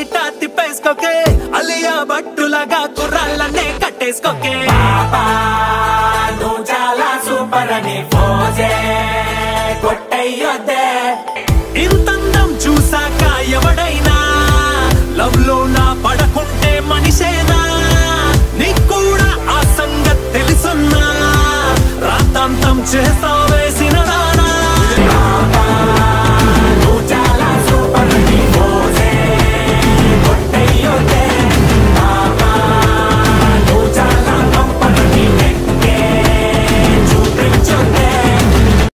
ఇటా తిప్పేసుకోకే. అలియా బట్టులాగా కుర్రాళ్ళనే కట్టేసుకోకే. పాపా నువ్వు చాలా సూపర్ అని ఫోజే కొట్టయ్యొద్దే. ఇంతందం చూసాక ఎవడైనా లవ్లో నా పడకుంటే మనిషేనా? నీకు కూడా ఆ సంగతి తెలుసున్నా. రాతాంతం చేస్తావేసి